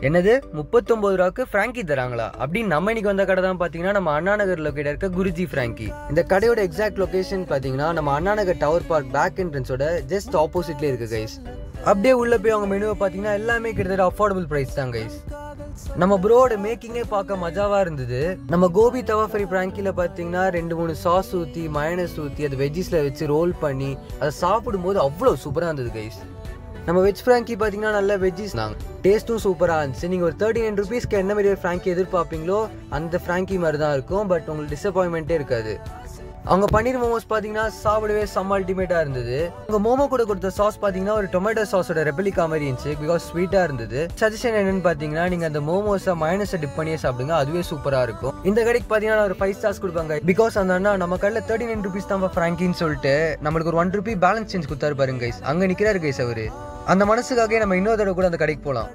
என்னது முப்பத்தொன்பது ரூபாய்க்கு ஃப்ராங்கி தராங்களா? அப்படின்னு நம்ம இன்னைக்கு வந்த கடை தான் பார்த்தீங்கன்னா நம்ம அண்ணா நகர் லொக்கேட் இருக்க குருஜி ஃப்ராங்கி இந்த கடையோட எக்ஸாக்ட் லொக்கேஷன் பார்த்தீங்கன்னா நம்ம Anna Nagar tower park back என்ட்ரன்ஸோட just ஆப்போசிட்லேயே இருக்கு கைஸ் அப்படியே உள்ளே போய் அவங்க மெனுவை பார்த்தீங்கன்னா எல்லாமே கிட்டத்தட்ட அஃபோர்டபுள் ப்ரைஸ் தான் கைஸ் நம்ம ப்ரோட மேக்கிங்கே பார்க்க மஜாவாக இருந்தது. நம்ம கோபி தவா ஃப்ரை பார்த்தீங்கன்னா ரெண்டு மூணு சாஸ் ஊற்றி மயனஸ் ஊற்றி அது வெஜ்ஜிஸில் வச்சு ரோல் பண்ணி அதை சாப்பிடும்போது அவ்வளோ சூப்பராக இருந்தது கைஸ் நம்ம வெஜ் ஃப்ராங்கி பார்த்தீங்கன்னா நல்ல வெஜ்ஜிஸ் நாங்கள் டேஸ்ட்டும் சூப்பராக இருந்துச்சு. நீங்கள் ஒரு தேர்ட்டி நைன் ருபீஸ்க்கு என்ன மாதிரி ஒரு ஃப்ராங்கி எதிர்பார்ப்பீங்களோ அந்த ஃப்ராங்கி மாதிரி தான் இருக்கும். பட் உங்களுக்கு டிசப்பாயின்மெண்ட்டே இருக்காது. அவங்க பன்னீர் மோமோஸ் பார்த்தீங்கன்னா சாப்பிடவே செம்ம அல்டிமேட்டாக இருந்தது. உங்கள் மோமோ கூட கொடுத்த சாஸ் பார்த்தீங்கன்னா ஒரு டொமேட்டோ சாஸோட ரெப்ளிகா மாதிரி இருந்துச்சு. பிகாஸ் ஸ்வீட்டாக இருந்தது. சஜஷன் என்னன்னு பார்த்தீங்கன்னா நீங்கள் அந்த மோமோஸை மைனஸை டிப் பண்ணியே சாப்பிடுங்க. அதுவே சூப்பராக இருக்கும். இந்த கடைக்கு பார்த்தீங்கன்னா நான் ஒரு ஃபைவ் ஸ்டார்ஸ் கொடுப்பாங்க. பிகாஸ் அந்த அண்ணா நம்ம கடையில் தேர்ட்டி நைன் ருபீஸ் தான் ஃப்ராங்கின்னு சொல்லிட்டு நம்மளுக்கு ஒரு ஒன் ருபி பேலன்ஸ் சேஞ்ச் கொடுத்தாரு பாருங்க கைஸ் அங்கே நிற்கிறாரு கைஸ் அவரு. அந்த மனசுக்காகவே நம்ம இன்னொரு தடவை கூட அந்த கடைக்கு போகலாம்